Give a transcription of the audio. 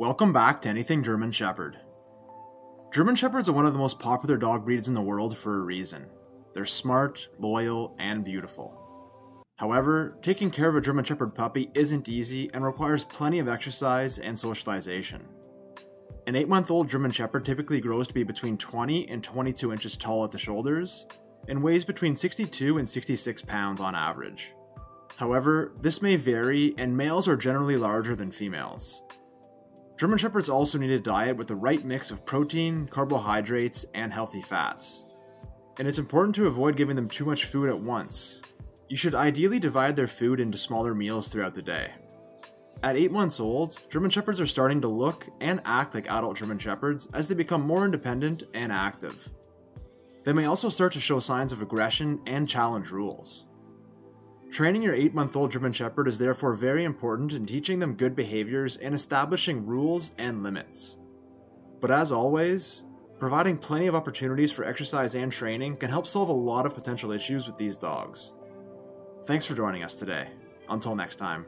Welcome back to Anything German Shepherd. German Shepherds are one of the most popular dog breeds in the world for a reason. They're smart, loyal, and beautiful. However, taking care of a German Shepherd puppy isn't easy and requires plenty of exercise and socialization. An 8 month old German Shepherd typically grows to be between 20 and 22 inches tall at the shoulders and weighs between 62 and 66 pounds on average. However, this may vary, and males are generally larger than females. German Shepherds also need a diet with the right mix of protein, carbohydrates, and healthy fats. And it's important to avoid giving them too much food at once. You should ideally divide their food into smaller meals throughout the day. At 8 months old, German Shepherds are starting to look and act like adult German Shepherds as they become more independent and active. They may also start to show signs of aggression and challenge rules. Training your 8 month old German Shepherd is therefore very important in teaching them good behaviors and establishing rules and limits. But as always, providing plenty of opportunities for exercise and training can help solve a lot of potential issues with these dogs. Thanks for joining us today. Until next time.